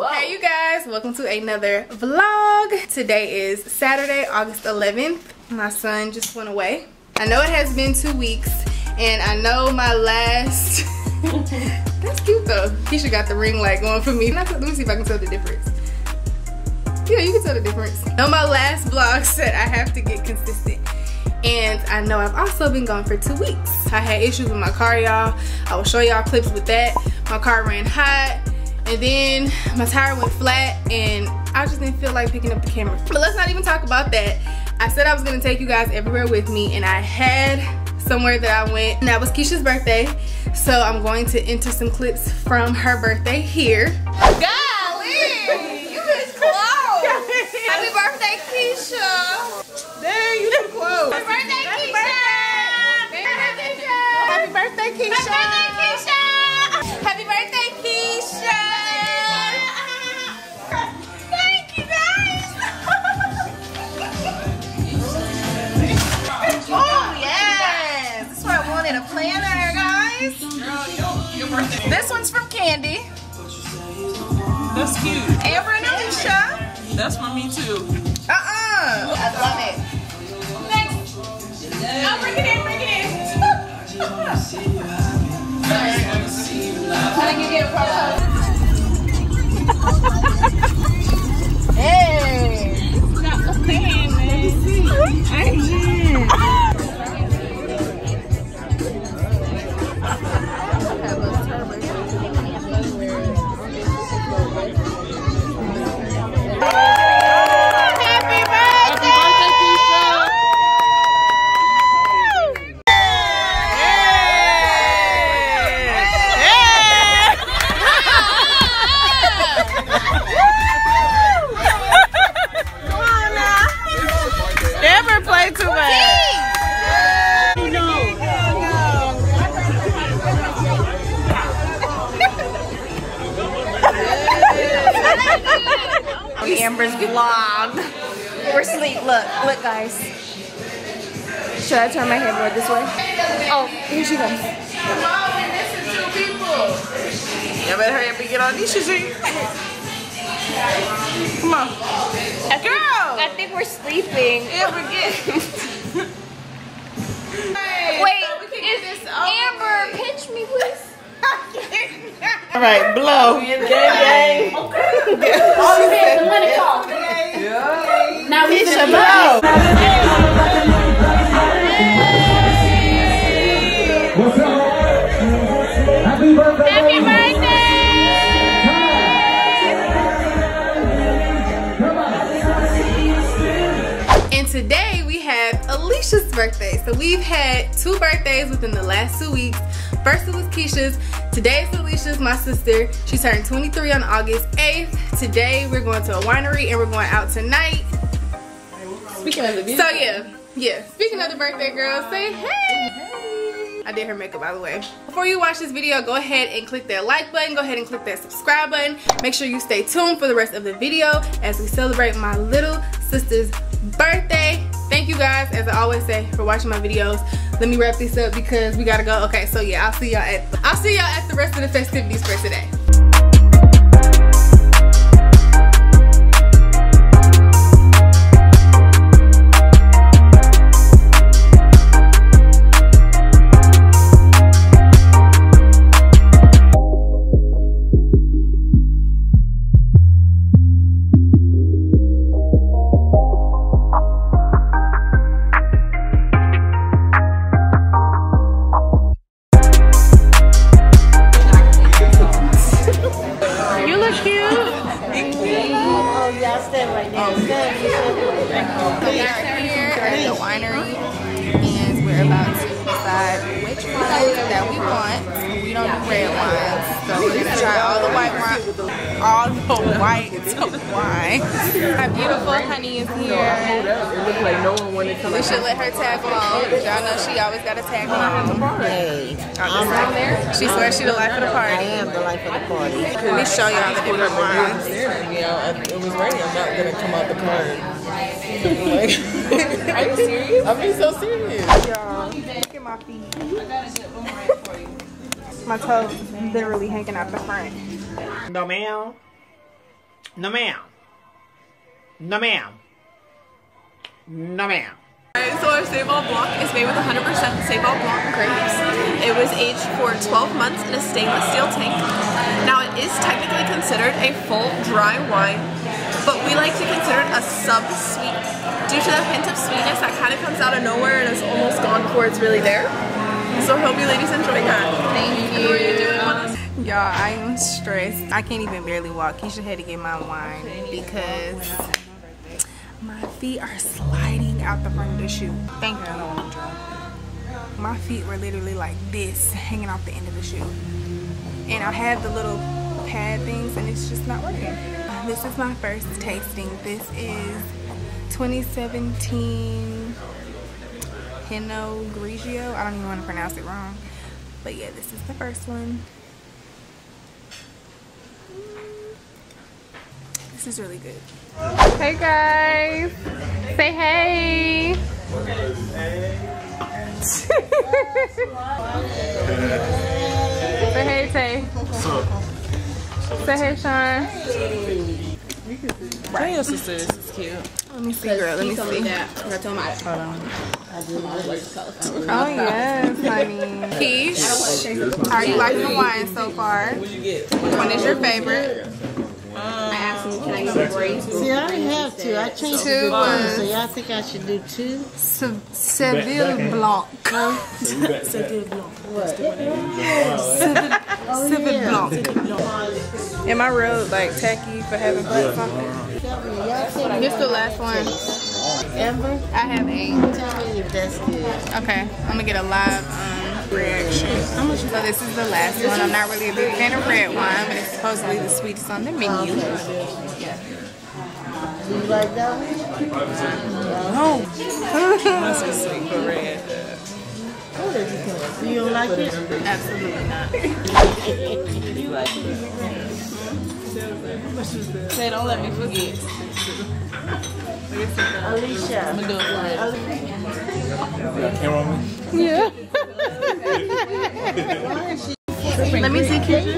Hey you guys, welcome to another vlog. Today is Saturday, August 11th. My son just went away. I know it has been two weeks and I know my last, that's cute though. Keisha got the ring light going for me. Let me see if I can tell the difference. Yeah, you can tell the difference. I know my last vlog said I have to get consistent and I know I've also been gone for two weeks. I had issues with my car, y'all. I will show y'all clips with that. My car ran hot, and then my tire went flat, and I just didn't feel like picking up the camera. But let's not even talk about that. I said I was gonna take you guys everywhere with me, and I had somewhere that I went, and that was Keisha's birthday. So I'm going to enter some clips from her birthday here. Golly, you is close. Happy birthday, Keisha. Dang, you too close. Happy birthday, Keisha. Happy birthday, Keisha. Happy birthday, Keisha. Happy birthday, Keisha. This one's from Candy. That's cute. Amber and Alicia. That's for me too. Uh-uh. I love it. Next. Oh, bring it in, bring it in. Trying to give you a photo. Hey. Happy Look, look, guys. Should I turn my head more this way? Oh, here she comes. Y'all better hurry up and get on these shoes. Eh? Come on. Girl! I think we're sleeping. Yeah, we're good. Wait, is Amber, pinch me, please. All right, blow. Gang, gang. Now we Keisha. Happy birthday! Happy birthday! And today we have Alicia's birthday. So we've had two birthdays within the last two weeks. First it was Keisha's. Today is Alicia's, my sister. She turned 23 on August 8th. Today we're going to a winery and we're going out tonight. Speaking of the. So yeah, yeah. Speaking of the birthday girl, say hey. I did her makeup by the way. Before you watch this video, go ahead and click that like button. Go ahead and click that subscribe button. Make sure you stay tuned for the rest of the video as we celebrate my little sister's birthday. Thank you guys, as I always say, for watching my videos. Let me wrap this up because we gotta go. Okay, so yeah, I'll see y'all at I'll see y'all at the rest of the festivities for today. And all the white wine. Our beautiful honey is here. It looked like no one wanted to We should let her tag along. Y'all know she always got a tag along. Hey, I'm right there. She swears she the life of the party. I party. am the life of the party. Let me show y'all the different wines. Yeah, and it was raining. I'm not gonna come out the car. Are you serious? I'm being so serious. Y'all, look at my feet. My toes literally hanging out the front. No, ma'am. No ma'am. No ma'am. No ma'am. Alright, so our Seyval Blanc is made with 100% Seyval Blanc grapes. It was aged for 12 months in a stainless steel tank. Now it is technically considered a full dry wine, but we like to consider it a sub-sweet due to the hint of sweetness that kind of comes out of nowhere and is almost gone before it's really there. So I hope you ladies enjoy that. Thank you Y'all, I am stressed. I can't even barely walk. Keisha had to get my wine because my feet are sliding out the front of the shoe. Thank you. My feet were literally like this, hanging off the end of the shoe. And I have the little pad things and it's just not working. This is my first tasting. This is 2017 Pinot Grigio. I don't even want to pronounce it wrong. But yeah, this is the first one. This is really good. Hey guys, say hey. say hey, Tay. Say hey, Sean. Tell your sisters it's cute. Let me see, girl. Let me see. Oh yes, honey. Keish, how are you liking the wine so far? Which one is your favorite? Um, See, I didn't have to. I changed Two it one, so y'all think I should do two? Se- Seville Blanc. Seville Blanc. Am I real like tacky for having put something? Y'all This the last one. Amber, I have eight. tell me if that's good. Okay, I'm gonna get a live um, reaction. So this is the last one. I'm not really a big fan of red wine, but it's supposedly the sweetest on the menu. Do you like that one? No. Must be sweet for red. You don't like it? Absolutely not. you like it? Say, don't let me forget. Alicia. I'm gonna do it for you. Yeah. Let me see Keisha.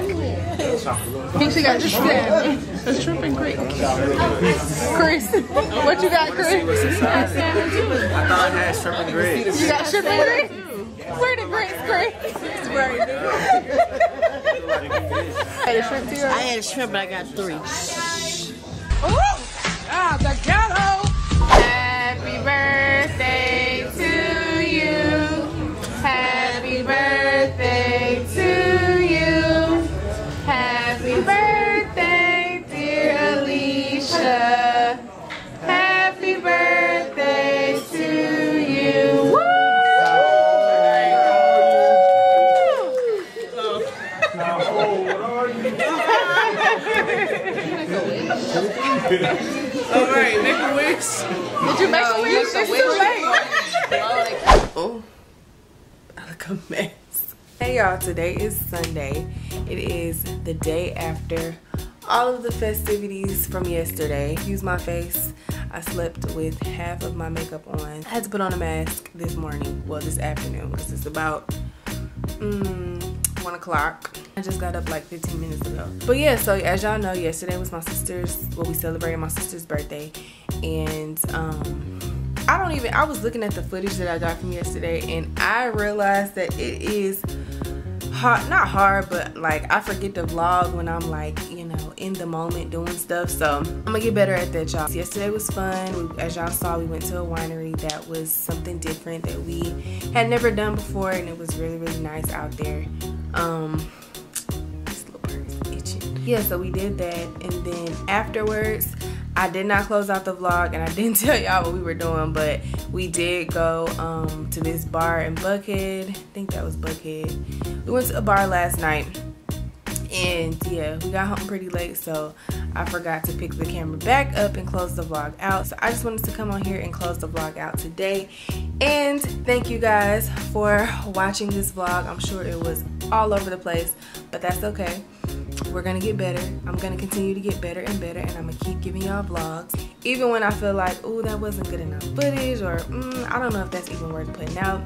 Keisha got this snap. It's tripping great. Chris, what you got, Chris? I thought I had shrimp and grits. You got shrimp and grits? Where the grits, Chris? Right. The shrimp too, I had a shrimp, but I got three. Ah, the ghetto. All right, make a wish. Did you make a wish? It's too late. Oh, I look a mess. Hey y'all, today is Sunday. It is the day after all of the festivities from yesterday. Use my face. I slept with half of my makeup on. I had to put on a mask this morning, well this afternoon, because it's about mm, one o'clock. I just got up like 15 minutes ago. But yeah, so as y'all know, yesterday was my sister's, well we celebrated my sister's birthday. And um, I don't even, I was looking at the footage that I got from yesterday and I realized that it is hard, not hard, but like I forget to vlog when I'm like, you know, in the moment doing stuff. So I'm gonna get better at that, y'all. Yesterday was fun. We, as y'all saw, we went to a winery that was something different that we had never done before, and it was really, really nice out there. Um, this little part is itching. Yeah, so we did that, and then afterwards. I did not close out the vlog and I didn't tell y'all what we were doing, but we did go um, to this bar in Buckhead. I think that was Buckhead. We went to a bar last night and yeah, we got home pretty late, so I forgot to pick the camera back up and close the vlog out. So I just wanted to come on here and close the vlog out today. And thank you guys for watching this vlog. I'm sure it was all over the place, but that's okay we're gonna get better i'm gonna continue to get better and better and i'm gonna keep giving y'all vlogs even when i feel like oh that wasn't good enough footage or mm, i don't know if that's even worth putting out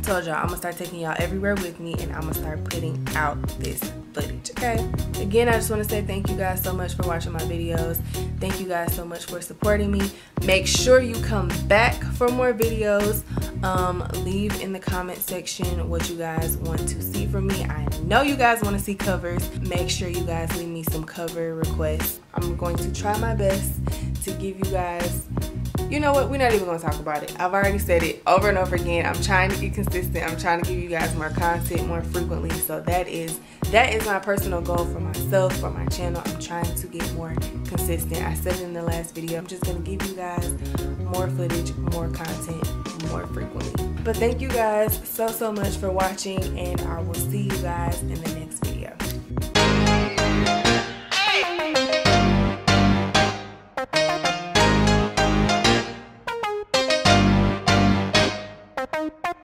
i told y'all, I'm gonna start taking y'all everywhere with me and I'm gonna start putting out this footage, okay? Again, I just wanna say thank you guys so much for watching my videos. Thank you guys so much for supporting me. Make sure you come back for more videos. Um, leave in the comment section what you guys want to see from me. I know you guys wanna see covers. Make sure you guys leave me some cover requests. I'm going to try my best to give you guys you know what? We're not even gonna talk about it. I've already said it over and over again. I'm trying to be consistent. I'm trying to give you guys more content more frequently. So that is that is my personal goal for myself for my channel. I'm trying to get more consistent. I said in the last video. I'm just gonna give you guys more footage more content more frequently. But thank you guys so so much for watching and i will see you guys in the next video